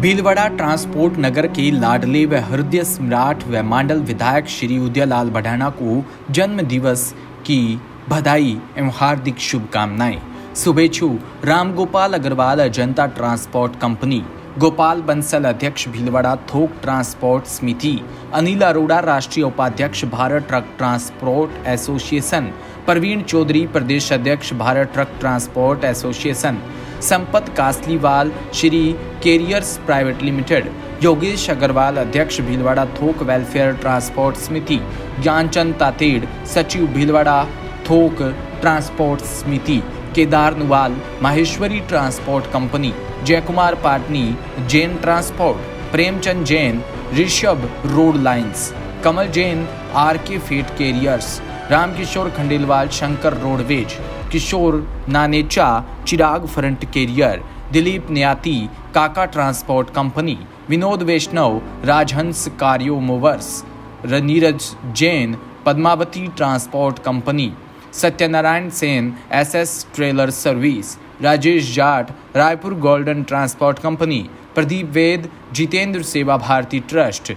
Bhilwara transport नगर के लाडले व हृदय सम्राट व मांडल विधायक श्री उदयलाल बढ़ाना को जन्म दिवस की बधाई एवं हार्दिक शुभकामनाएँ। शुभेच्छु रामगोपाल अग्रवाल जनता ट्रांसपोर्ट कंपनी, गोपाल बंसल अध्यक्ष भीलवाड़ा थोक ट्रांसपोर्ट समिति, अनिल अरोड़ा राष्ट्रीय उपाध्यक्ष Bharat truck transport association, Praveen Chaudhary प्रदेश अध्यक्ष Bharat truck transport association Sampat Kasliwal, Shri carriers private limited, Yogesh Agarwal, अध्यक्ष भीलवाड़ा थोक वेलफेयर ट्रांसपोर्ट समिति, ज्ञानचंद तातेड़, सचिव भीलवाड़ा थोक ट्रांसपोर्ट समिति, Kedar Nuwal, Maheshwari transport company, Jaikumar Patni, Jain transport, Premchand Jain, Rishabh road lines, Kamal Jain, R K freight carriers. Ramkishore Khandelwal, Shankar roadways, Kishore Nanecha, Chirag front carrier, Dilip Nyati, Kaka transport company, Vinod Vaishnav, Rajhans cargo movers Neeraj Jain, Padmavati transport company, Satyanarayan Sen, SS trailer service, Rajesh Jat, Raipur golden transport company, Pradeep Ved, Jitendra Seva Bharati trust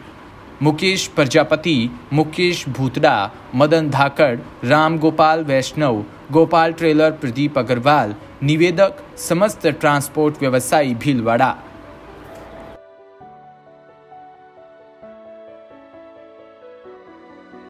Mukesh Prajapati, Mukesh Bhutada, Madan Dhakad, Ram Gopal Vaishnav, Gopal trailer Pradeep Agarwal, निवेदक समस्त transport व्यवसायी भीलवाड़ा।